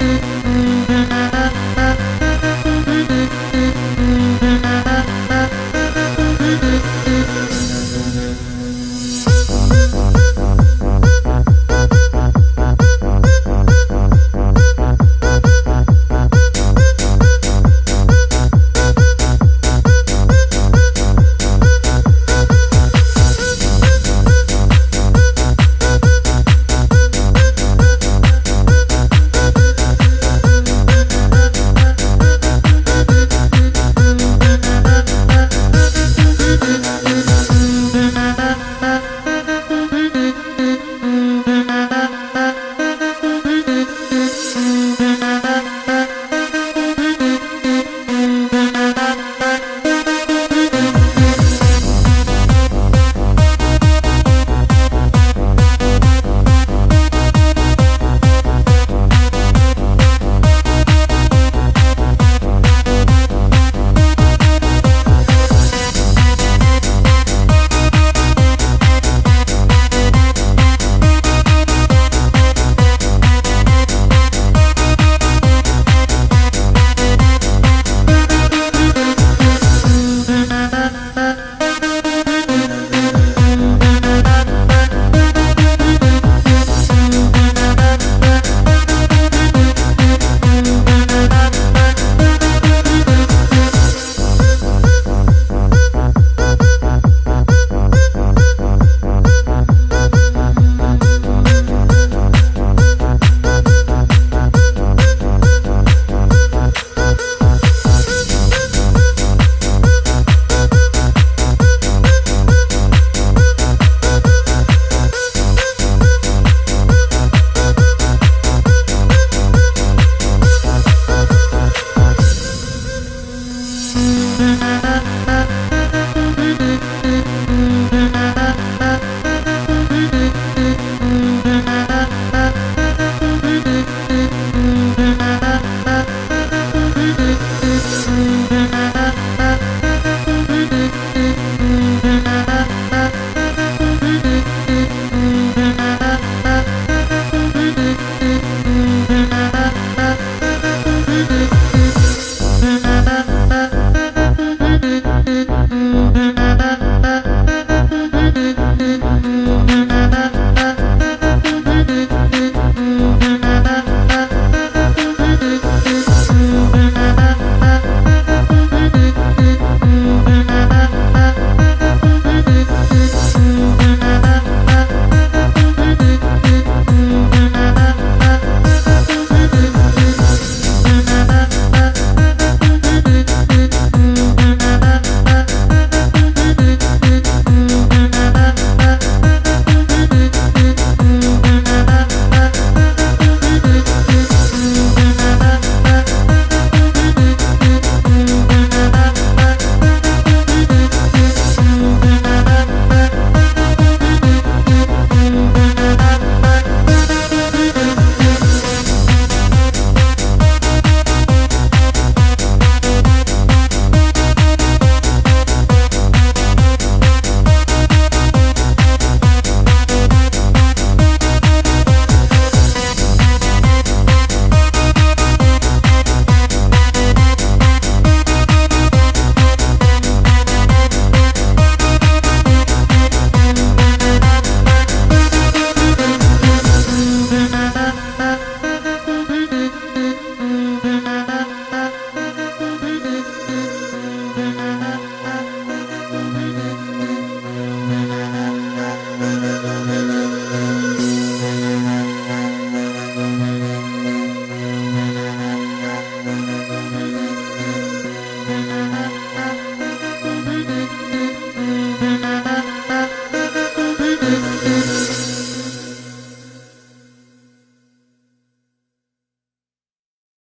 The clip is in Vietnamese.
Música